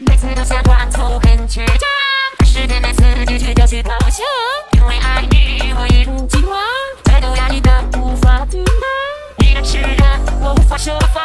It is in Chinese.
每次都想挽住很却将，时间每次拒绝掉去咆哮，因为爱你我一如既往，再多压力都无法阻挡，你的炽热我无法设防。